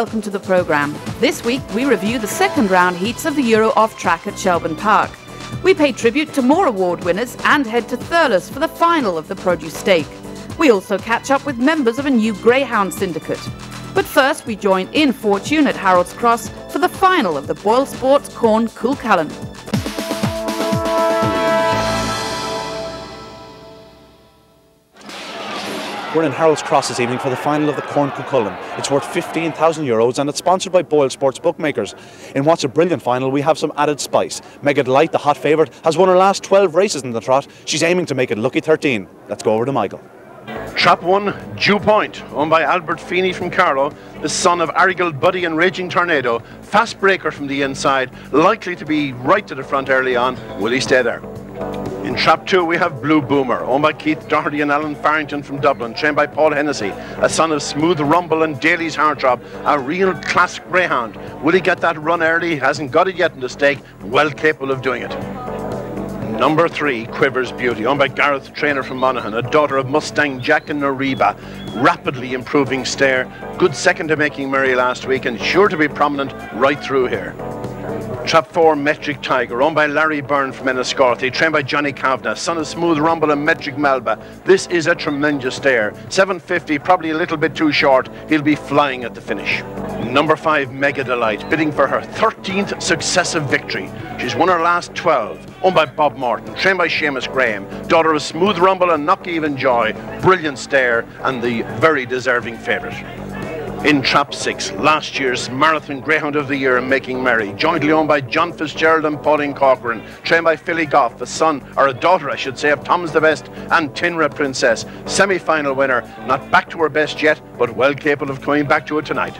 Welcome to the programme. This week we review the second round heats of the Euro off track at Shelbourne Park. We pay tribute to more award winners and head to Thurles for the final of the Produce Stake. We also catch up with members of a new Greyhound syndicate. But first we join in Fortune at Harold's Cross for the final of the Boyle Sports Corn Cuchulainn. We're in Harold's Cross this evening for the final of the Corn Cuchulainn. It's worth 15,000 euros and it's sponsored by Boyle Sports Bookmakers. In what's a brilliant final, we have some added spice. Mega Delight, the hot favourite, has won her last 12 races in the trot. She's aiming to make it lucky 13. Let's go over to Michael. Trap 1, Dew Point, owned by Albert Feeney from Carlow, the son of Arigal Buddy and Raging Tornado, fast breaker from the inside, likely to be right to the front early on. Will he stay there? In Trap 2 we have Blue Boomer, owned by Keith Doherty and Alan Farrington from Dublin, trained by Paul Hennessy, a son of Smooth Rumble and Daly's Heartthrob, a real classic greyhound. Will he get that run early? He hasn't got it yet in the stake, well capable of doing it. Number three, Quivers Beauty, owned by Gareth Trainer from Monaghan, a daughter of Mustang Jack and Nariba. Rapidly improving stare, good second to Making Merry last week, and sure to be prominent right through here. Trap 4 Metric Tiger, owned by Larry Byrne from Enniscorthy, trained by Johnny Kavanagh, son of Smooth Rumble and Metric Melba. This is a tremendous stare. 750, probably a little bit too short. He'll be flying at the finish. Number 5 Mega Delight, bidding for her 13th successive victory. She's won her last 12, owned by Bob Morton, trained by Seamus Graham, daughter of Smooth Rumble and Knock Even Joy. Brilliant stare and the very deserving favourite in Trap 6, last year's Marathon Greyhound of the Year in Making Merry, jointly owned by John Fitzgerald and Pauline Corcoran, trained by Philly Goff, a son, or a daughter I should say, of Tom's the Best and Tinra Princess, semi-final winner, not back to her best yet, but well capable of coming back to it tonight.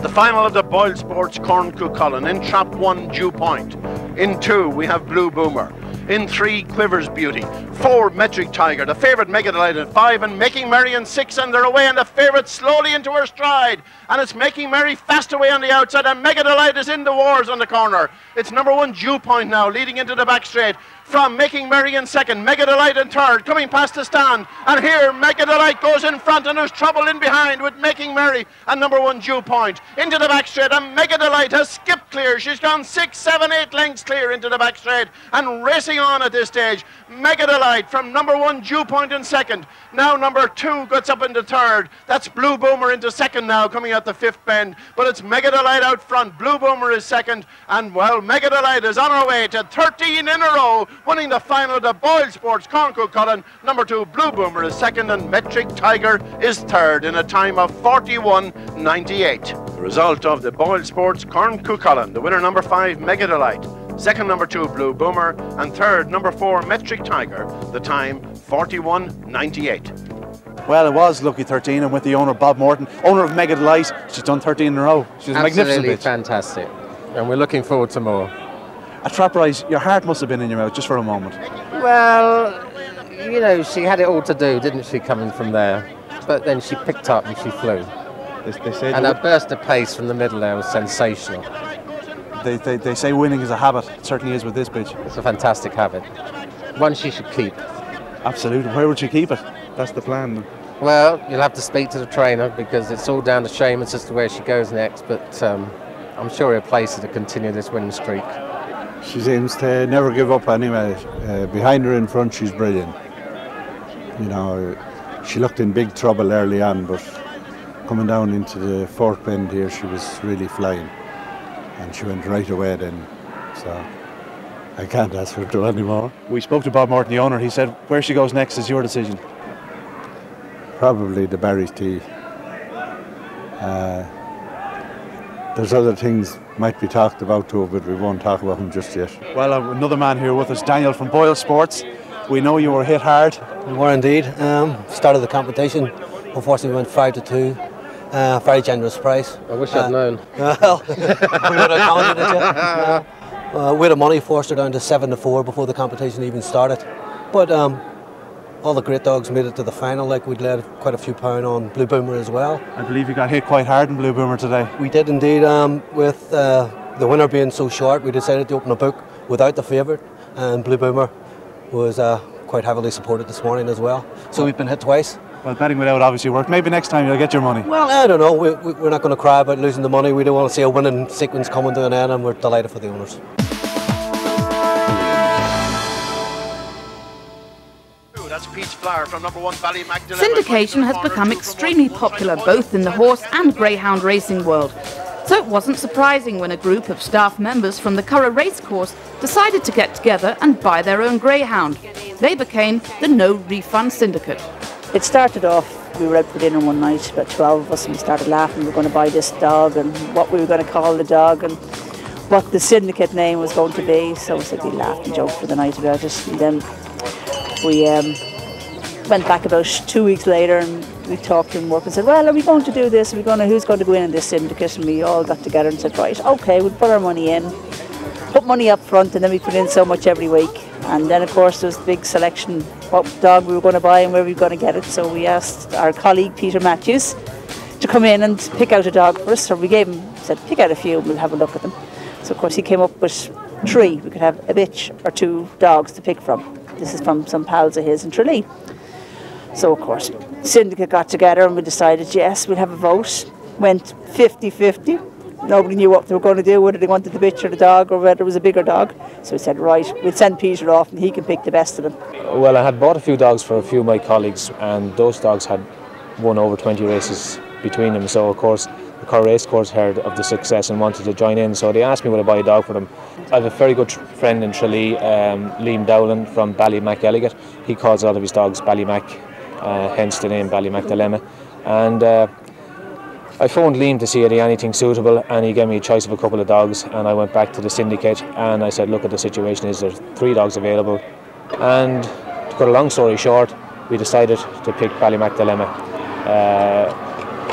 The final of the Boyle Sports Corn Cuchulainn in Trap 1, Dew Point. In 2, we have Blue Boomer. In three, Quivers Beauty. Four, Metric Tiger. The favourite, Mega Delight at five, and Making Merry in six, and they're away, and the favourite slowly into her stride. And it's Making Merry fast away on the outside, and Mega Delight is in the wars on the corner. It's number one, Dew Point now, leading into the back straight from Making Merry in second, Mega Delight in third, coming past the stand. And here, Mega Delight goes in front, and there's trouble in behind with Making Merry and number one, Dew Point. Into the back straight, and Mega Delight has skipped clear. She's gone six, seven, eight lengths clear into the back straight and racing on at this stage. Mega Delight from number one, Dew Point in second. Now number two gets up into third. That's Blue Boomer into second now, coming out the fifth bend. But it's Mega Delight out front. Blue Boomer is second. And well, Mega Delight is on her way to 13 in a row winning the final of the Boyle Sports Corn Cuchulainn. Number two, Blue Boomer is second, and Metric Tiger is third in a time of 41.98. The result of the Boyle Sports Corn Cuchulainn, the winner number five, Mega Delight. Second, number two, Blue Boomer. And third, number four, Metric Tiger. The time, 41.98. Well, it was lucky 13, and with the owner Bob Morton, owner of Mega Delight, she's done 13 in a row. She's a magnificent Absolutely bitch. fantastic. And we're looking forward to more. At Trap Rise, your heart must have been in your mouth just for a moment. Well, you know, she had it all to do, didn't she, coming from there? But then she picked up and she flew. They, they say And the- her burst of pace from the middle there was sensational. they, they, they say winning is a habit. It certainly is with this bitch. It's a fantastic habit. One she should keep. Absolutely. Where would you keep it? That's the plan. Well, you'll have to speak to the trainer because it's all down to Seamus as to where she goes next. But um, I'm sure he'll place her to continue this winning streak. She seems to never give up anyway. Uh, behind her in front, she's brilliant. You know, she looked in big trouble early on, but coming down into the fourth bend here, she was really flying. And she went right away then. So I can't ask her to anymore. We spoke to Bob Martin, the owner. He said, where she goes next is your decision. Probably the Barry's tea. Uh, there's other things might be talked about too, but we won't talk about them just yet. Well, uh, another man here with us, Daniel from Boyle Sports. We know you were hit hard. We were indeed. Um, started the competition. Unfortunately, we went five to two. Uh, very generous price. I wish I'd Uh, known. Well, we would have counted it. Uh, with the money, forced her down to seven to four before the competition even started. But um, all the great dogs made it to the final. Like we'd led quite a few pound on Blue Boomer as well. I believe you got hit quite hard in Blue Boomer today. We did indeed. Um, with uh, the winner being so short, we decided to open a book without the favourite, and Blue Boomer was uh, quite heavily supported this morning as well. So we've been hit twice. Well, betting without obviously worked. Maybe next time you'll get your money. Well, I don't know. We, we, we're not going to cry about losing the money. We don't want to see a winning sequence coming to an end, and we're delighted for the owners. Pete's Flower from number one Ballymac Dilemma. Syndication has become extremely popular both in the horse and greyhound racing world. So it wasn't surprising when a group of staff members from the Curragh Racecourse decided to get together and buy their own greyhound. They became the No Refund Syndicate. It started off, we were out for dinner one night, about 12 of us, and we started laughing. We were going to buy this dog and what we were going to call the dog and what the syndicate name was going to be. So we said we laughed and joked for the night about it. And then we um, went back about two weeks later and we talked and work and said, well, are we going to do this? Are we going to, who's going to go in in this syndicate? And we all got together and said, right, okay, we'll put our money in, put money up front, and then we put in so much every week. And then, of course, there was the big selection what dog we were going to buy and where we were going to get it. So we asked our colleague Peter Matthews to come in and pick out a dog for us. So we gave him, said, pick out a few and we'll have a look at them. So, of course, he came up with three. We could have a bitch or two dogs to pick from. This is from some pals of his in Tralee. So, of course, syndicate got together and we decided, yes, we'll have a vote. Went 50 50. Nobody knew what they were going to do, whether they wanted the bitch or the dog or whether it was a bigger dog. So we said, right, we'll send Peter off and he can pick the best of them. Well, I had bought a few dogs for a few of my colleagues, and those dogs had won over 20 races between them. So, of course, the Curragh Racecourse heard of the success and wanted to join in. So they asked me would I buy a dog for them. I have a very good friend in Tralee, um, Liam Dowling from Ballymacelligott. He calls a lot of his dogs Ballymac, uh, hence the name Ballymac Dilemma. And uh, I phoned Liam to see if he had anything suitable, and he gave me a choice of a couple of dogs. And I went back to the syndicate and I said, Look, at the situation is there's three dogs available. And to cut a long story short, we decided to pick Ballymac Dilemma. Uh,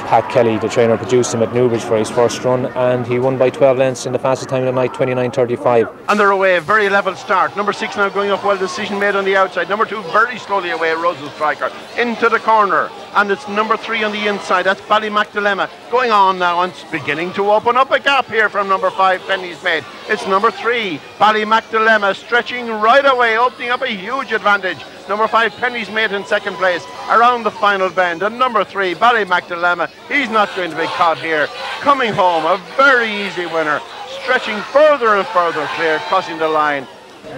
Pat Kelly, the trainer, produced him at Newbridge for his first run, and he won by 12 lengths in the fastest time of the night, 29.35. And they're away, very level start. Number six now going up well, decision made on the outside. Number two very slowly away, Rosal Striker, into the corner. And it's number three on the inside, that's Ballymac Dilemma. Going on now and beginning to open up a gap here from number five, Penny's Made. It's number three, Ballymac Dilemma, stretching right away, opening up a huge advantage. Number five, Penny's Mate in second place around the final bend. And number three, Ballymac Dilemma, he's not going to be caught here. Coming home, a very easy winner, stretching further and further clear, crossing the line.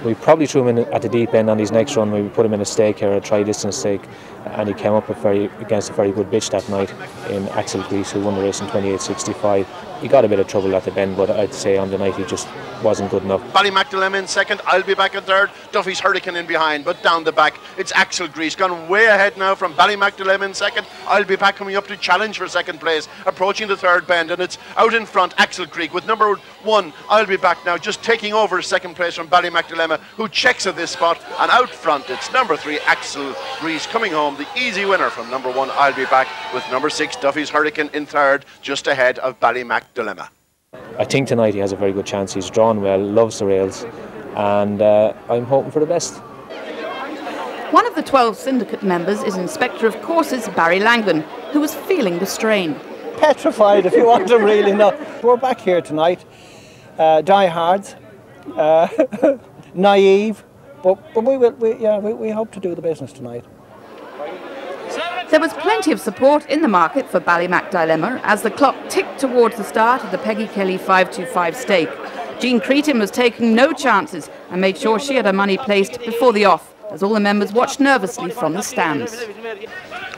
We probably threw him in at the deep end on his next run. We put him in a stake here, a tri distance stake, and he came up very, against a very good bitch that night in Axel Grease, who won the race in 28.65. He got a bit of trouble at the bend, but I'd say on the night he just wasn't good enough. Ballymac Dilemma in second, I'll be back in third. Duffy's Hurricane in behind, but down the back, it's Axel Grease. Gone way ahead now from Ballymac Dilemma in second. I'll be back coming up to challenge for second place, approaching the third bend, and it's out in front, Axel Grease with number one. I'll be back now, just taking over second place from Ballymac Dilemma, who checks at this spot, and out front, it's number three, Axel Grease coming home, the easy winner from number one. I'll be back with number six, Duffy's Hurricane in third, just ahead of Ballymac Dilemma. I think tonight he has a very good chance. He's drawn well, loves the rails, and uh, I'm hoping for the best. One of the 12 syndicate members is Inspector of Courses Barry Langdon, who was feeling the strain. petrified if you want to really know. We're back here tonight, uh, diehards, uh, naive, but, but we, will, we, yeah, we, we hope to do the business tonight. There was plenty of support in the market for Ballymac Dilemma as the clock ticked towards the start of the Peggy Kelly 525 stake. Jean Cretin was taking no chances and made sure she had her money placed before the off, as all the members watched nervously from the stands.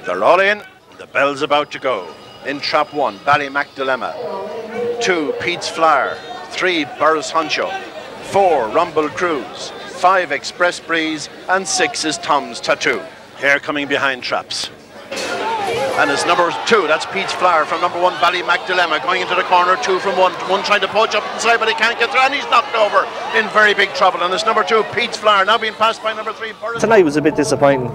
They're all in. The bell's about to go. In trap one, Ballymac Dilemma. Two, Pete's Flower. Three, Burris Honcho. Four, Rumble Cruise. Five, Express Breeze. And six is Tom's Tattoo. Here coming behind traps. And it's number two, that's Pete's Flower from number one, Ballymac Dilemma, going into the corner, two from one. One trying to poach up inside, but he can't get through, and he's knocked over in very big trouble. And it's number two, Pete's Flower, now being passed by number three, Burris. Tonight was a bit disappointing.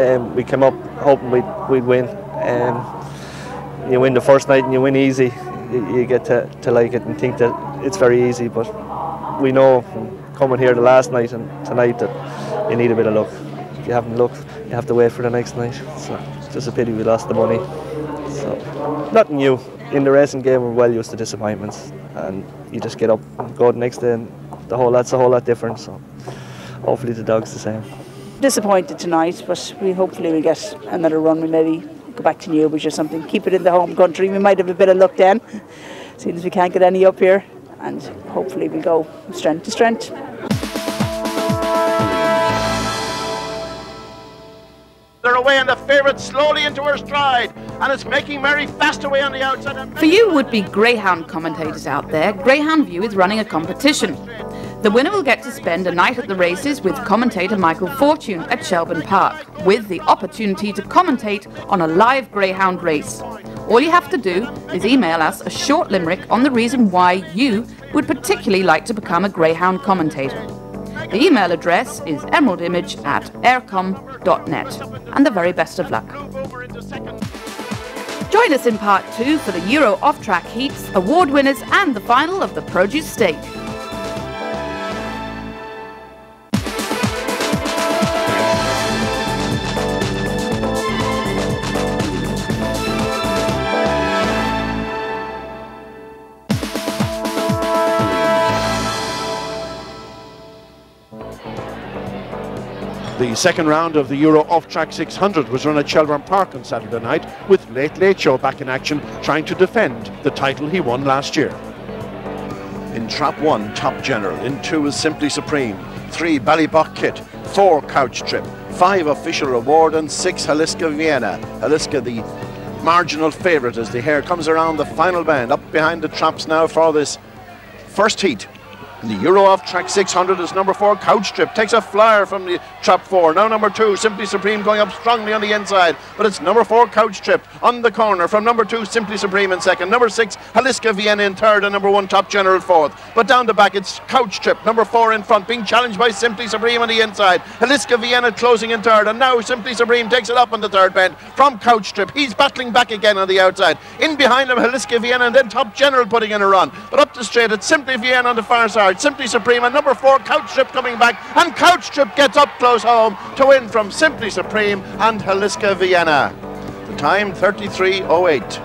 Um, we came up hoping we'd, we'd win. Um, you win the first night and you win easy. You, you get to, to like it and think that it's very easy. But we know from coming here the last night and tonight that you need a bit of luck. If you haven't luck, you have to wait for the next night. So it's just a pity we lost the money. So nothing new. In the racing game, we're well used to disappointments, and you just get up and go the next day, and the whole that's a whole lot different. So hopefully the dog's the same. disappointed tonight, but we hopefully we get another run. We maybe go back to Newbridge or something. Keep it in the home country. We might have a bit of luck then, seeing as we can't get any up here, and hopefully we'll go strength to strength. They're away and the favourite slowly into her stride and it's Making Merry fast away on the outside. For you would-be greyhound commentators out there, Greyhound View is running a competition. The winner will get to spend a night at the races with commentator Michael Fortune at Shelbourne Park, with the opportunity to commentate on a live greyhound race. All you have to do is email us a short limerick on the reason why you would particularly like to become a greyhound commentator. The email address is emeraldimage at eircom.net. And the very best of luck. Join us in part two for the Euro off track heats, award winners, and the final of the produce stake. Second round of the Euro Off Track 600 was run at Shelbourne Park on Saturday night with Late Late Show back in action trying to defend the title he won last year. In trap one, Top General. In two is Simply Supreme. Three, Ballybock Kit. Four, Couch Trip. Five, Official Reward. And six, Haliska Vienna. Haliska, the marginal favourite as the hare comes around the final bend. Up behind the traps now for this first heat. The Euro off track 600 is number four, Couch Trip. Takes a flyer from the trap four. Now number two, Simply Supreme going up strongly on the inside. But it's number four, Couch Trip on the corner from number two, Simply Supreme in second. Number six, Haliska Vienna in third. And number one, Top General fourth. But down the back, it's Couch Trip, number four in front, being challenged by Simply Supreme on the inside. Haliska Vienna closing in third. And now Simply Supreme takes it up on the third bend from Couch Trip. He's battling back again on the outside. In behind him, Haliska Vienna and then Top General putting in a run. But up the straight, it's Simply Vienna on the far side. Simply Supreme and number four, Couch Trip coming back, and Couch Trip gets up close home to win from Simply Supreme and Haliska Vienna. The time 33.08.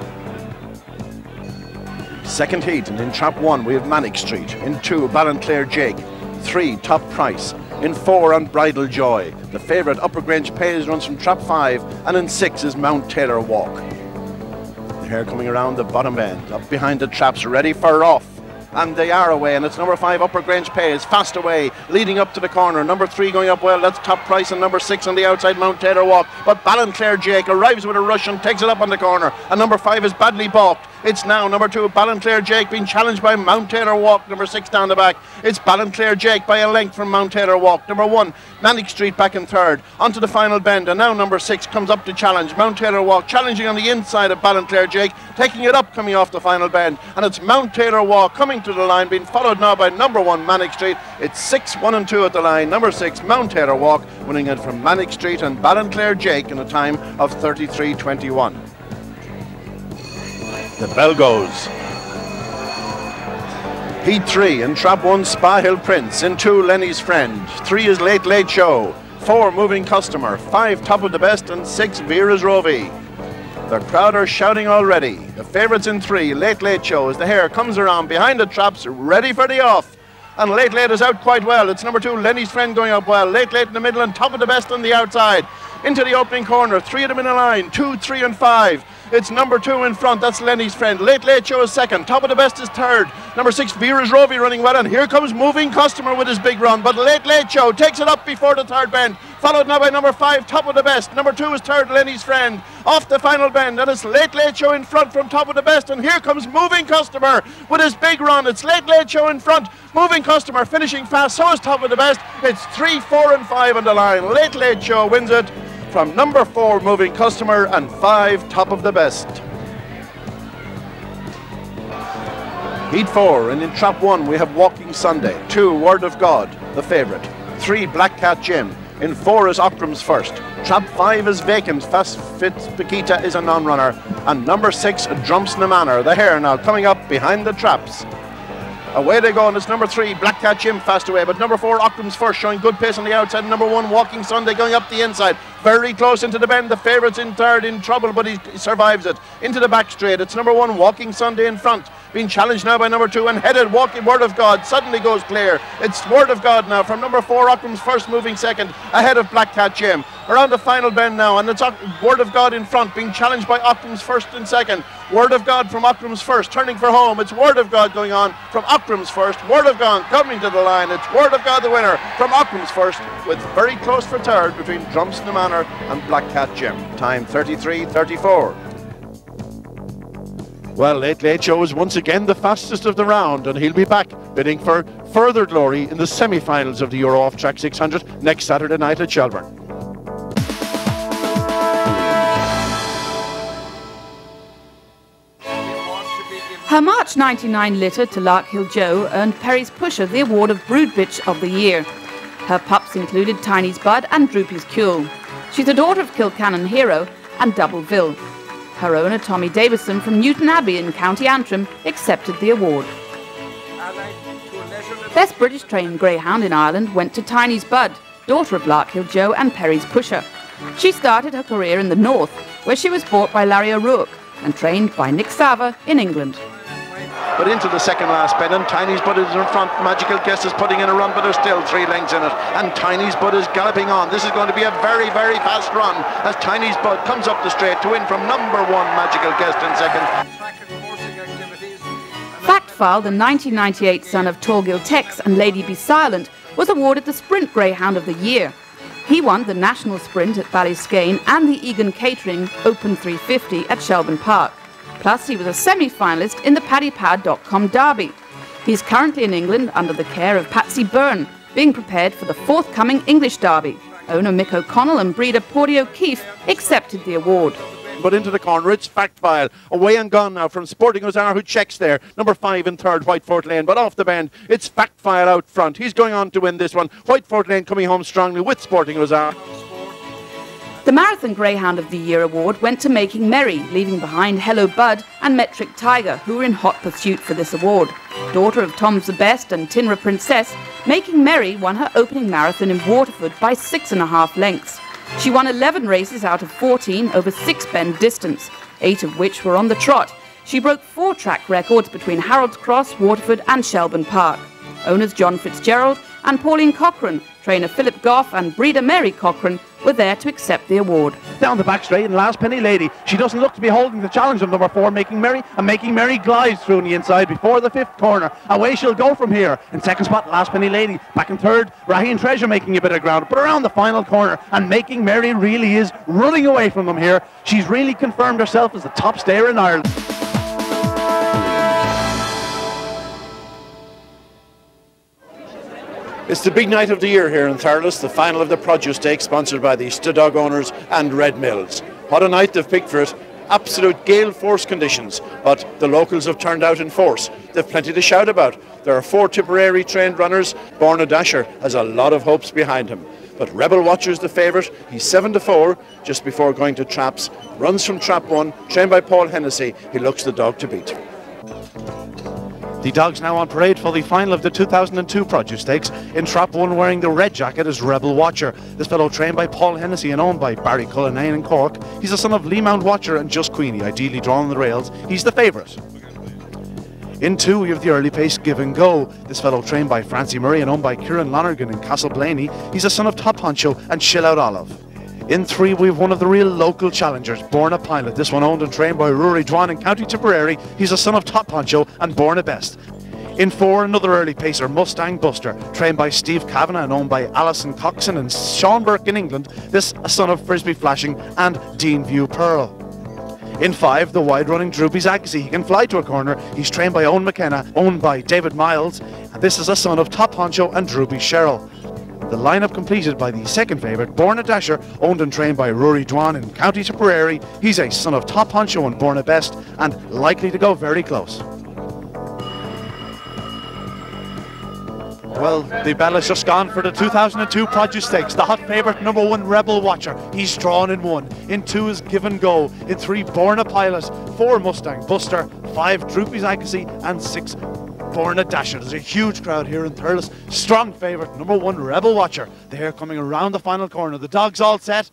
Second heat, and in trap one we have Manic Street. In two, Ballinclare Jake. Three, Top Price. In four, Unbridled Joy. The favourite Upper Grange Pays runs from trap five, and in six is Mount Taylor Walk. The hare coming around the bottom end, up behind the traps, ready for off and they are away and it's number five Upper Grange Pays fast away leading up to the corner. Number three going up well that's top price and number six on the outside Mount Taylor walk. But Ballinclare Jake arrives with a rush and takes it up on the corner. And number five is badly balked it's now number two, Ballinclare Jake being challenged by Mount Taylor Walk, number six down the back. It's Ballinclare Jake by a length from Mount Taylor Walk. Number one, Manic Street back in third. Onto the final bend, and now number six comes up to challenge. Mount Taylor Walk challenging on the inside of Ballinclare Jake, taking it up coming off the final bend. And it's Mount Taylor Walk coming to the line, being followed now by number one, Manic Street. It's six, one and two at the line. Number six, Mount Taylor Walk, winning it from Manic Street and Ballinclare Jake in a time of 33.21. The bell goes. Heat three in trap one, Spa Hill Prince. In two, Lenny's Friend. Three is Late Late Show. Four, Moving Customer. Five, Top of the Best. And six, Vera's Rovi. The crowd are shouting already. The favourites in three, Late Late Show, as the hare comes around behind the traps, ready for the off. And Late Late is out quite well. It's number two, Lenny's Friend going up well. Late Late in the middle and Top of the Best on the outside. Into the opening corner, three of them in a line, two, three, and five. It's number two in front. That's Lenny's friend. Late Late Show is second. Top of the best is third. Number six, Vera's Rovi running well. And here comes Moving Customer with his big run. But Late Late Show takes it up before the third bend. Followed now by number five, Top of the Best. Number two is third, Lenny's friend. Off the final bend. And it's Late Late Show in front from Top of the Best. And here comes Moving Customer with his big run. It's Late Late Show in front. Moving Customer finishing fast. So is Top of the Best. It's three, four, and five on the line. Late Late Show wins it from number four, Moving Customer, and five, Top of the Best. Heat four, and in trap one we have Walking Sunday. Two, Word of God, the favourite. Three, Black Cat Jim. In four is Ockram's first. Trap five is vacant. Fast Fit Paquita is a non-runner. And number six, Drumsna Manor, the hare now coming up behind the traps. Away they go, and it's number three, Black Cat Jim fast away. But number four, Ockram's first, showing good pace on the outside. Number one, Walking Sunday going up the inside. Very close into the bend. The favourite's in third, in trouble, but he, he survives it. Into the back straight. It's number one, Walking Sunday in front. Being challenged now by number two and headed walking Word of God suddenly goes clear. It's Word of God now from number four, Ockram's first moving second, ahead of Black Cat Jim. Around the final bend now, and it's Word of God in front, being challenged by Ockram's first and second. Word of God from Ockram's first, turning for home. It's Word of God going on from Ockram's first. Word of God coming to the line. It's Word of God the winner from Ockram's first, with very close for third between Drumsna Manor and Black Cat Jim. Time 33 34. Well, Late Late Show is once again the fastest of the round, and he'll be back bidding for further glory in the semi finals of the Euro Off Track 600 next Saturday night at Shelbourne. Her March 99 litter to Larkhill Joe earned Perry's Pusher the award of Brood Bitch of the Year. Her pups included Tiny's Bud and Droopy's Cule. She's a daughter of Kilcannon Hero and Doubleville. Her owner, Tommy Davison from Newtownabbey in County Antrim, accepted the award. Best British trained greyhound in Ireland went to Tiny's Bud, daughter of Larkhill Joe and Perry's Pusher. She started her career in the north, where she was bought by Larry O'Rourke and trained by Nick Savva in England but into the second last bend and Tiny's Bud is in front. Magical Guest is putting in a run but there's still three lengths in it and Tiny's Bud is galloping on. This is going to be a very very fast run as Tiny's Bud comes up the straight to win from number one Magical Guest in second. Factfile, the 1998 son of Torgil Tex and Lady Be Silent, was awarded the Sprint Greyhound of the Year. He won the National Sprint at Ballyskane and the Egan Catering Open 350 at Shelbourne Park. Plus, he was a semi finalist in the PaddyPad.com Derby. He's currently in England under the care of Patsy Byrne, being prepared for the forthcoming English Derby. Owner Mick O'Connell and breeder Porty O'Keefe accepted the award but into the corner. It's Factfile. Away and gone now from Sporting Ozar, who checks there. Number five and third, Whitefort Lane. But off the bend, it's Factfile out front. He's going on to win this one. Whitefort Lane coming home strongly with Sporting Ozar. The Marathon Greyhound of the Year award went to Making Merry, leaving behind Hello Bud and Metric Tiger, who were in hot pursuit for this award. Daughter of Tom's the Best and Tinra Princess, Making Merry won her opening marathon in Waterford by six and a half lengths. She won 11 races out of 14 over six bend distance, eight of which were on the trot. She broke four track records between Harold's Cross, Waterford, and Shelbourne Park. Owners John Fitzgerald and Pauline Cochrane, trainer Philip Goff, and breeder Mary Cochrane were there to accept the award. Down the back straight and last penny lady. She doesn't look to be holding the challenge of number four, Making Merry, and Making Merry glides through on the inside before the fifth corner. Away she'll go from here. In second spot, last penny lady. Back in third, Raheen Treasure making a bit of ground, but around the final corner, and Making Merry really is running away from them here. She's really confirmed herself as the top stayer in Ireland. It's the big night of the year here in Thurles, the final of the Produce Stakes, sponsored by the Studog owners and Red Mills. What a night they've picked for it. Absolute gale force conditions, but the locals have turned out in force. They've plenty to shout about. There are four Tipperary trained runners. Borna Dasher has a lot of hopes behind him. But Rebel Watcher's the favourite. He's 7 to 4 just before going to traps. Runs from trap 1, trained by Paul Hennessy. He looks the dog to beat. The dogs now on parade for the final of the 2002 Produce Stakes. In trap one, wearing the red jacket is Rebel Watcher. This fellow trained by Paul Hennessy and owned by Barry Cullinane in Cork. He's the son of Lee Mount Watcher and Just Queenie, ideally drawn on the rails. He's the favourite. In two, we have the early pace give and go. This fellow trained by Francie Murray and owned by Kieran Lonergan in Castleblaney. He's a son of Top Honcho and Chill Out Olive. In three, we have one of the real local challengers, Borna Pilot. This one owned and trained by Rory Dwan in County Tipperary. He's a son of Top Honcho and Borna Best. In four, another early pacer, Mustang Buster, trained by Steve Kavanagh and owned by Alison Coxon and Sean Burke in England. This a son of Frisbee Flashing and Dean View Pearl. In five, the wide-running Droopy's Agassi. He can fly to a corner. He's trained by Owen McKenna, owned by David Miles. And this is a son of Top Honcho and Droopy Cheryl. The lineup completed by the second favourite, Borna Dasher, owned and trained by Rory Dwan in County Tipperary. He's a son of Top Honcho and Borna Best, and likely to go very close. Well, the battle has just gone for the 2002 Produce Stakes. The hot favourite, number one, Rebel Watcher. He's drawn in one. In two is Give and Go. In three, Borna Pilot. Four, Mustang Buster. Five, Droopy's Agassi. And six, Borna Dasher. There's a huge crowd here in Thurles. Strong favourite, number one, Rebel Watcher. They're coming around the final corner. The dog's all set.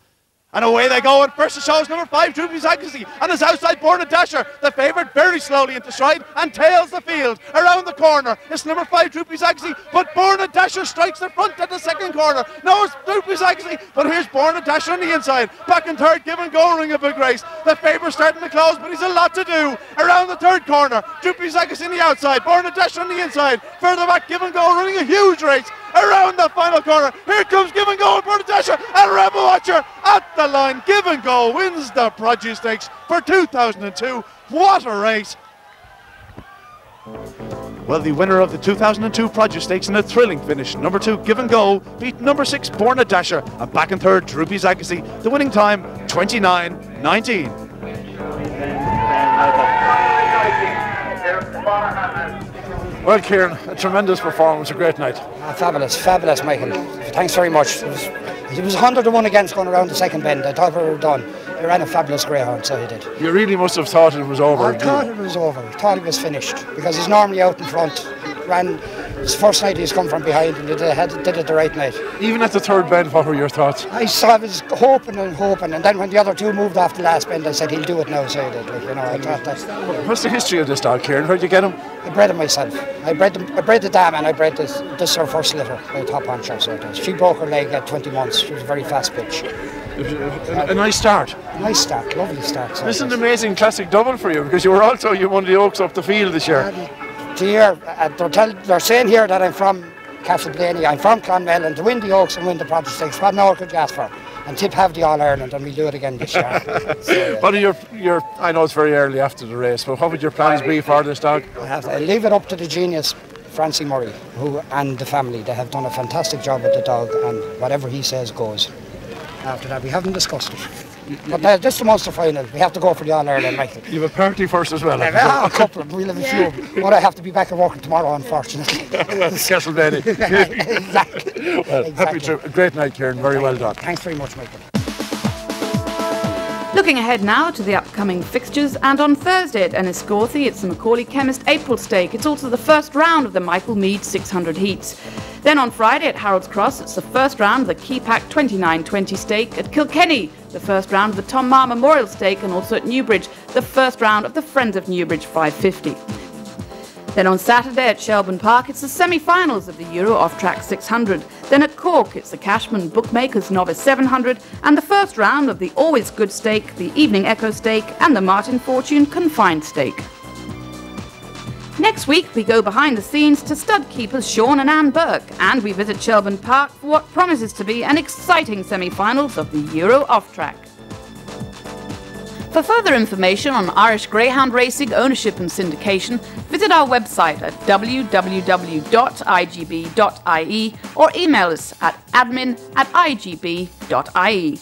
And away they go, and first shows number five, Droopy's Agassi, and his outside Borna Dasher, the favourite very slowly into stride and tails the field. Around the corner, it's number five, Droopy's Agassi, but Borna Dasher strikes the front at the second corner. No, it's Agassi, but here's Borna Dasher on the inside. Back in third, Give and Go ring a big race. The favourite starting to close, but he's a lot to do. Around the third corner, Droopy's Agassi on the outside, Born a Dasher on the inside. Further back, Give and Go running a huge race around the final corner. Here comes Give and Go and Dasher and Rebel Watcher at the line. Give and Go wins the Produce Stakes for 2002. What a race! Well, the winner of the 2002 Produce Stakes in a thrilling finish, number two, Give and Go, beat number six, Born Dasher, and back in third, Droopy's Agassi. The winning time, 29.19. Well, Kieran, a tremendous performance, a great night. Ah, fabulous, fabulous, Michael. Thanks very much. It was, it was 100 to 1 against going around the second bend. I thought we were done. He ran a fabulous greyhound, so he did. You really must have thought it was over. I thought it was over. thought it was finished because he's normally out in front. Ran it's the first night he's come from behind and did it, did it the right night. Even at the third bend, what were your thoughts? I saw I was hoping and hoping, and then when the other two moved off the last bend, I said he'll do it now. So he did. Like, you know, I thought that. What's the history of this dog, Kieran? Where'd you get him? I bred him myself. I bred him, I bred the dam, and I bred this. This is her first litter by Top Honcho. So it is. She broke her leg at 20 months. She was a very fast bitch. A, a, nice start. Nice start, lovely start. So this is an amazing classic double for you because you were also you won the Oaks up the field this year. The year, uh, they're, tell, they're saying here that I'm from Castleblaney. I'm from Clonmel, and to win the Oaks and win the Produce Stakes, what more could you ask for? And tip have the All Ireland, and we'll do it again this year. so. What are your, your? I know it's very early after the race, but what would your plans be for this dog? I have to leave it up to the genius, Francie Murray, who and the family. They have done a fantastic job with the dog, and whatever he says goes. After that, we haven't discussed it. But uh, this is the Munster final. We have to go for the All Ireland, Michael. You have a party first as well. Yeah, a couple. We'll have a few. But I have to be back at work tomorrow, unfortunately. well, Castleblaney. exactly. Well, exactly. happy to. Great night, Kieran. Very well done. Thanks very much, Michael. Looking ahead now to the upcoming fixtures, and on Thursday at Enniscorthy, it's the Macaulay Chemist April Stake. It's also the first round of the Michael Meade 600 heats. Then on Friday at Harold's Cross, it's the first round of the Kepak 29-20 stake. At Kilkenny, the first round of the Tom Maher Memorial Stake, and also at Newbridge, the first round of the Friends of Newbridge 550. Then on Saturday at Shelbourne Park, it's the semi-finals of the Euro Off-Track 600. Then at Cork, it's the Cashman Bookmakers Novice 700, and the first round of the Always Good Stake, the Evening Echo Stake, and the Martin Fortune Confined Stake. Next week, we go behind the scenes to stud keepers Sean and Anne Burke, and we visit Shelbourne Park for what promises to be an exciting semi-finals of the Euro Off-Track. For further information on Irish Greyhound racing ownership and syndication, visit our website at www.igb.ie or email us at admin at igb.ie.